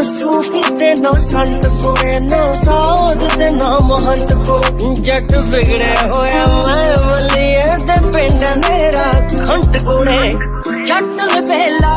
ਨਾ ਸੂਫੀ ਤੇ ਨਾ ਸੰਤ ਕੋਏ ਨਾ ਸਾਧ ਤੇ ਨਾ ਮਹੰਤ ਕੋ। ਜੱਟ ਵਿਗੜਿਆ ਹੋਇਆ ਮੈਂ ਵਲੀਏ ਤੇ ਪਿੰਡ ਮੇਰਾ ਖੰਟ ਕੋੜੇ ਜੱਟ ਪਹਿਲਾ